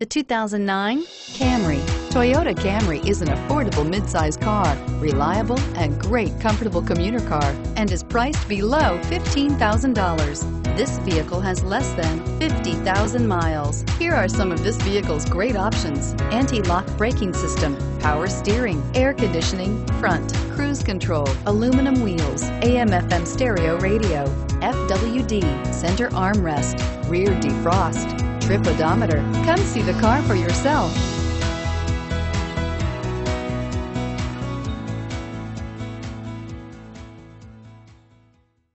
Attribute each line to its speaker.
Speaker 1: The 2009 Camry. Toyota Camry is an affordable midsize car, reliable and great comfortable commuter car, and is priced below $15,000. This vehicle has less than 50,000 miles. Here are some of this vehicle's great options. Anti-lock braking system, power steering, air conditioning, front, cruise control, aluminum wheels, AM FM stereo radio, FWD, center armrest, rear defrost, trip odometer. Come see the car for yourself.